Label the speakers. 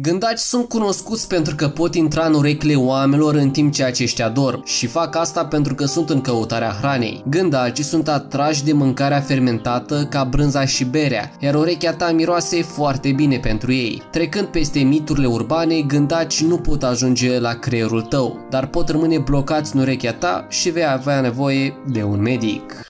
Speaker 1: Gândaci sunt cunoscuți pentru că pot intra în urechile oamenilor în timp ce aceștia dorm și fac asta pentru că sunt în căutarea hranei. Gândacii sunt atrași de mâncarea fermentată ca brânza și berea, iar urechea ta miroase foarte bine pentru ei. Trecând peste miturile urbane, gândaci nu pot ajunge la creierul tău, dar pot rămâne blocați în urechea ta și vei avea nevoie de un medic.